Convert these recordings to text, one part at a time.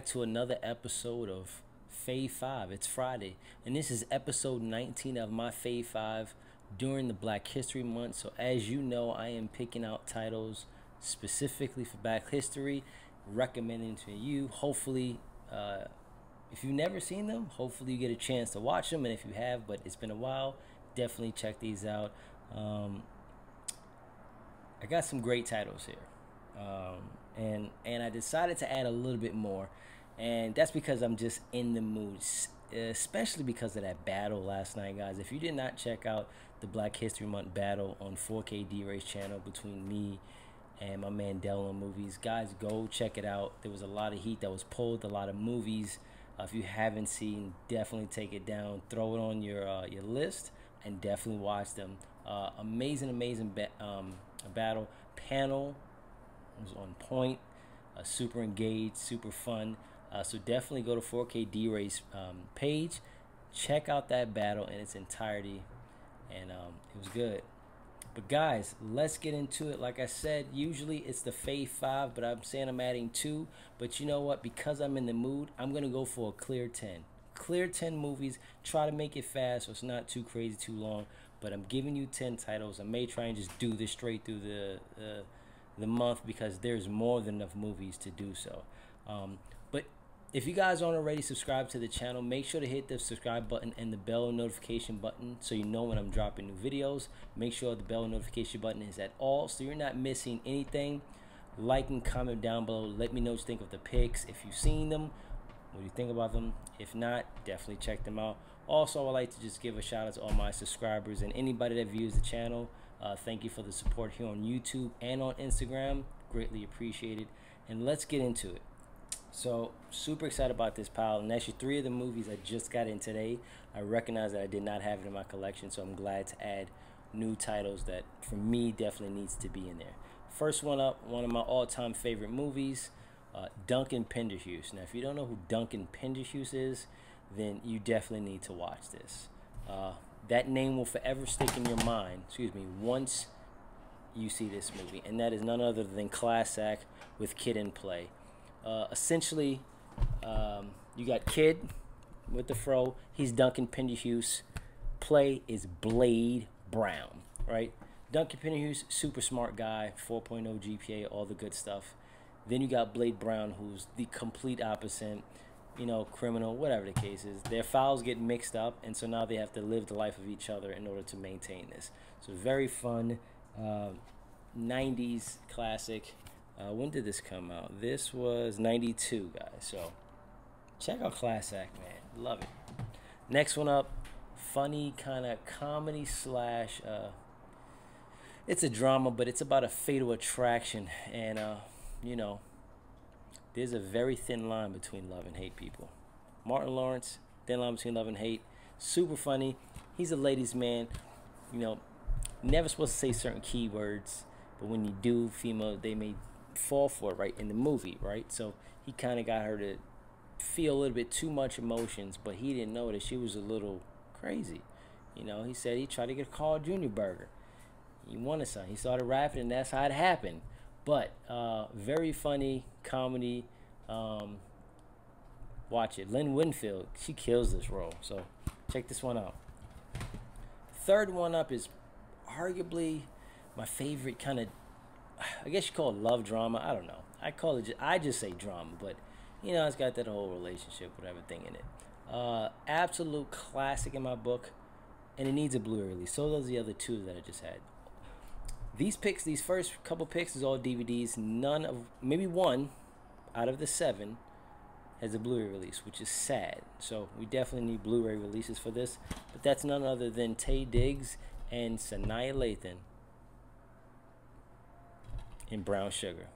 Back to another episode of Fave 5. It's Friday, and this is episode 19 of my Fave 5 during the Black History Month. So, as you know, I am picking out titles specifically for Black History, recommending to you. Hopefully, uh, if you've never seen them, hopefully you get a chance to watch them. And if you have, but it's been a while, definitely check these out. Um, I got some great titles here. Um, and and I decided to add a little bit more, and that's because I'm just in the mood, especially because of that battle last night, guys. If you did not check out the Black History Month battle on 4K D Ray's channel between me and my man Delon Movies, guys, go check it out. There was a lot of heat that was pulled, a lot of movies. Uh, if you haven't seen, definitely take it down, throw it on your uh, your list, and definitely watch them. Uh, amazing, amazing ba- um, battle panel was on point, uh, super engaged, super fun. Uh, so definitely go to 4K D Ray's um, page, check out that battle in its entirety, and um, it was good. But guys, let's get into it. Like I said, usually it's the Fave 5, but I'm saying I'm adding 2. But you know what? Because I'm in the mood, I'm going to go for a clear 10. Clear 10 movies. Try to make it fast so it's not too crazy, too long. But I'm giving you 10 titles. I may try and just do this straight through the... Uh, the month because there's more than enough movies to do so. Um, if you guys aren't already subscribed to the channel, make sure to hit the subscribe button and the bell notification button so you know when I'm dropping new videos. Make sure the bell notification button is at all so you're not missing anything. Like and comment down below. Let me know what you think of the picks. If you've seen them, what do you think about them? If not, definitely check them out. Also, I'd like to just give a shout out to all my subscribers and anybody that views the channel. Uh, thank you for the support here on YouTube and on Instagram. Greatly appreciated. And let's get into it. So, super excited about this pile. And actually, three of the movies I just got in today, I recognize that I did not have it in my collection. So, I'm glad to add new titles that, for me, definitely needs to be in there. First one up, one of my all time favorite movies, uh, Duncan Pinderhughes. Now, if you don't know who Duncan Pinderhughes is, then you definitely need to watch this. Uh, that name will forever stick in your mind, excuse me, once you see this movie. And that is none other than Class Act with Kid and Play. Uh, essentially, um, you got Kid with the fro. He's Duncan Pinderhughes. Play is Blade Brown, right? Duncan Pinderhughes, super smart guy, 4.0 GPA, all the good stuff. Then you got Blade Brown, who's the complete opposite you know, criminal, whatever the case is. Their files get mixed up, and so now they have to live the life of each other in order to maintain this. So very fun, uh, 90s classic. Uh, when did this come out? This was 92, guys. So check out Class Act, man. Love it. Next one up, funny kind of comedy slash. Uh, it's a drama, but it's about a fatal attraction, and uh, you know there's a very thin line between love and hate people. Martin Lawrence, thin line between love and hate. Super funny. He's a ladies' man. You know, never supposed to say certain keywords, but when you do, female, they may fall for right, in the movie, right? So he kind of got her to feel a little bit too much emotions, but he didn't know that she was a little crazy. You know, he said he tried to get a Carl Jr. burger. He wanted some. He started rapping, and that's how it happened. But uh, very funny comedy. Um, watch it. Lynn Whitfield, she kills this role. So check this one out. Third one up is arguably my favorite kind of, I guess you call it love drama. I don't know. I call it, I just say drama, but you know, it's got that whole relationship with everything in it. Uh, absolute classic in my book, and it needs a Blu-ray release. So does the other two that I just had. These picks, these first couple picks, is all DVDs. None of, maybe one out of the seven has a Blu-ray release, which is sad. So we definitely need Blu-ray releases for this. But that's none other than Taye Diggs and Sanaa Lathan in Brown Sugar.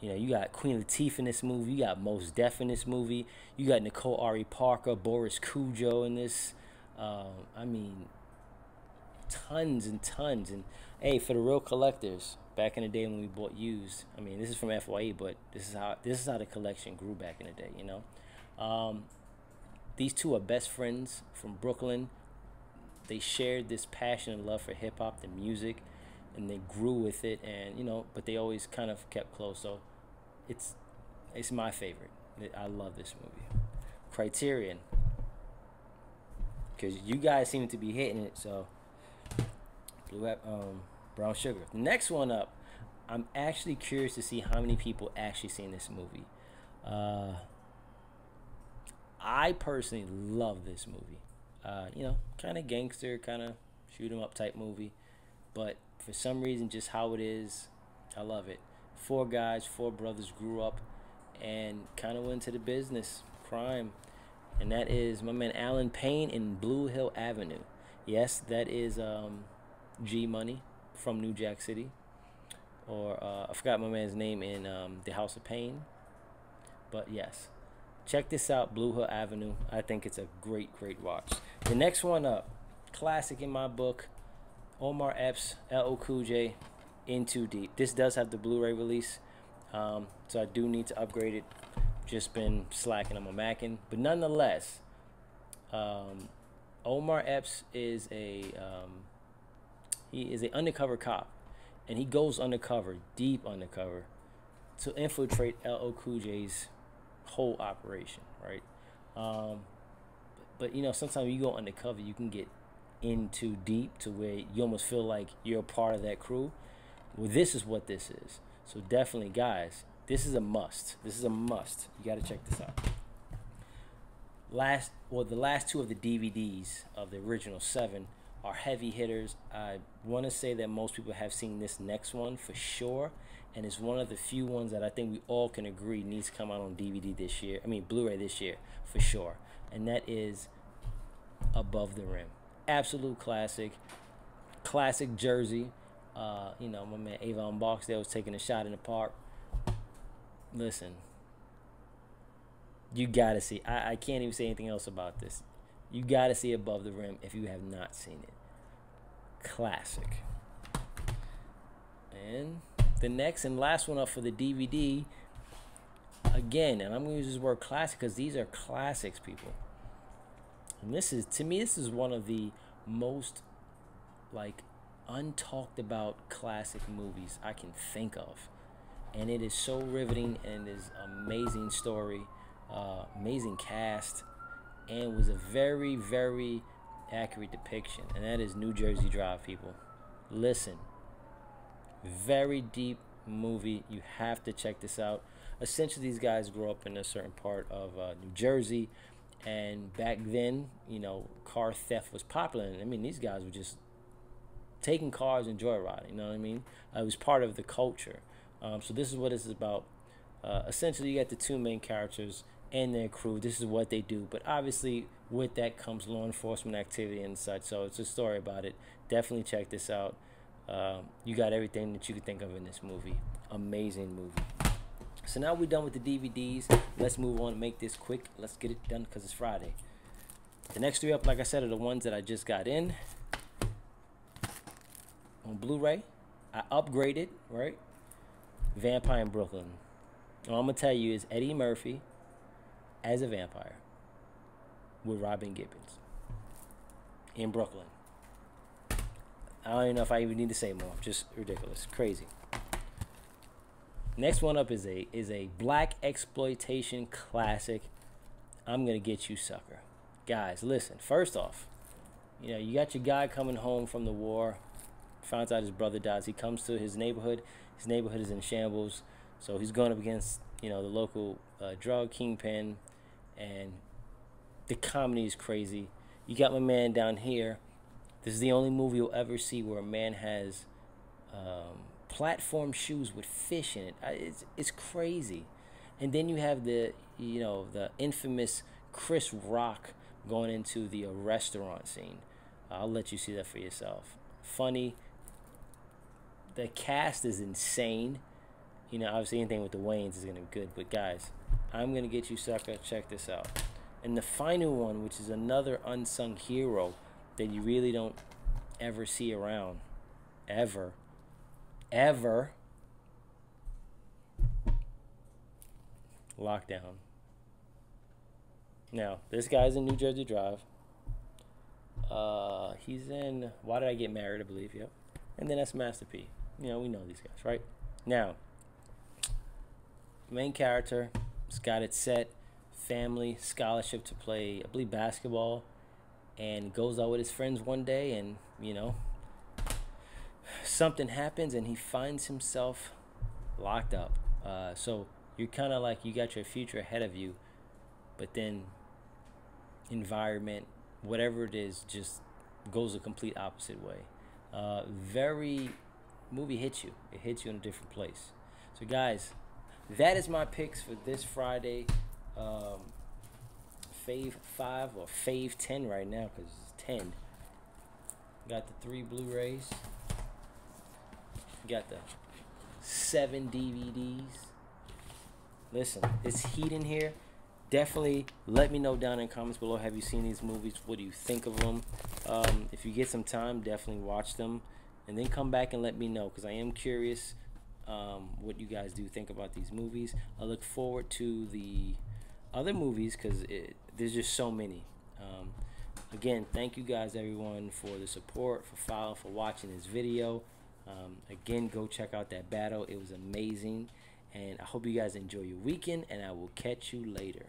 You know, you got Queen Latifah in this movie. You got Mos Def in this movie. You got Nicole Ari Parker, Boris Kodjoe in this. Uh, I mean, tons and tons. And hey, for the real collectors, back in the day when we bought used, I mean, this is from FYE, but this is how this is how the collection grew back in the day. You know, um, these two are best friends from Brooklyn. They shared this passion and love for hip hop, the music, and they grew with it. And you know, but they always kind of kept close. So it's It's my favorite. I love this movie. Criterion. Because you guys seem to be hitting it, so blue um, brown sugar. Next one up, I'm actually curious to see how many people actually seen this movie. Uh, I personally love this movie. Uh, you know, kind of gangster, kind of shoot 'em up type movie, but for some reason, just how it is, I love it. Four guys, four brothers grew up and kind of went to the business, crime, and that is my man Allen Payne in Blue Hill Avenue. Yes, that is um, G Money from New Jack City, or uh, I forgot my man's name in um, The House of Pain, but yes, check this out, Blue Hill Avenue. I think it's a great, great watch. The next one up, classic in my book, Omar Epps, LL Cool J, In Too Deep. This does have the Blu-ray release, um, so I do need to upgrade it. Just been slacking on my Mackin, but nonetheless, um, Omar Epps is a um, he is an undercover cop, and he goes undercover, deep undercover, to infiltrate LL Cool J's whole operation, right? Um, but you know, sometimes you go undercover, you can get in too deep to where you almost feel like you're a part of that crew. Well, this is what this is. So definitely, guys, this is a must. This is a must. You got to check this out. Last, well, the last two of the DVDs of the original seven are heavy hitters. I want to say that most people have seen this next one for sure, and it's one of the few ones that I think we all can agree needs to come out on DVD this year. I mean, Blu-ray this year for sure, and that is Above the Rim. Absolute classic, classic Jersey. Uh, you know, my man Avon Barksdale was taking a shot in the park. Listen, you gotta see. I, I can't even say anything else about this. You gotta see Above the Rim if you have not seen it. Classic. And the next and last one up for the DVD, again, and I'm gonna use this word classic because these are classics, people. And this is to me, this is one of the most like untalked about classic movies I can think of. And it is so riveting and is amazing story, uh, amazing cast, and was a very, very accurate depiction. And that is New Jersey Drive, people. Listen, very deep movie. You have to check this out. Essentially, these guys grew up in a certain part of uh, New Jersey, and back then, you know, car theft was popular. And I mean, these guys were just taking cars and joyriding. You know what I mean? Uh, it was part of the culture. Um, so this is what this is about. Uh, essentially, you got the two main characters and their crew. This is what they do. But obviously, with that comes law enforcement activity and such. So it's a story about it. Definitely check this out. Uh, you got everything that you could think of in this movie. Amazing movie. So now we're done with the DVDs. Let's move on and make this quick. Let's get it done because it's Friday. The next three up, like I said, are the ones that I just got in on Blu-ray. I upgraded, right? Vampire in Brooklyn. All I'm gonna tell you is Eddie Murphy as a vampire with Robin Gibbons in Brooklyn. I don't even know if I even need to say more. Just ridiculous, crazy. Next one up is a is a blaxploitation classic. I'm gonna get you, sucker. Guys, listen. First off, you know you got your guy coming home from the war. Finds out his brother dies. He comes to his neighborhood. His neighborhood is in shambles. So he's going up against you know the local uh, drug kingpin, and the comedy is crazy. You got my man down here. This is the only movie you'll ever see where a man has um, platform shoes with fish in it. It's it's crazy. And then you have the you know the infamous Chris Rock going into the restaurant scene. I'll let you see that for yourself. Funny. The cast is insane. You know, obviously anything with the Wayans is gonna be good. But guys, I'm gonna get you sucker. Check this out. And the final one, which is another unsung hero that you really don't ever see around, ever, ever. Lockdown. Now, this guy's in New Jersey Drive. Uh, he's in Why Did I Get Married, I believe, yep. And then that's Master P. You know, we know these guys, right? Now, main character, he's got it set, family, scholarship to play, I believe, basketball, and goes out with his friends one day, and you know, something happens, and he finds himself locked up. Uh, so you're kind of like you got your future ahead of you, but then environment, whatever it is, just goes a complete opposite way. Uh, very movie hits you. It hits you in a different place. So guys, that is my picks for this Friday. Um, fave five or fave ten right now because it's ten. Got the three Blu-rays. Got the seven DVDs. Listen, it's heat in here. Definitely let me know down in comments below. Have you seen these movies? What do you think of them? Um, if you get some time, definitely watch them. And then come back and let me know because I am curious um, what you guys do think about these movies. I look forward to the other movies because there's just so many. Um, again, thank you guys, everyone, for the support, for following, for watching this video. Um, again, go check out that battle. It was amazing. And I hope you guys enjoy your weekend, and I will catch you later.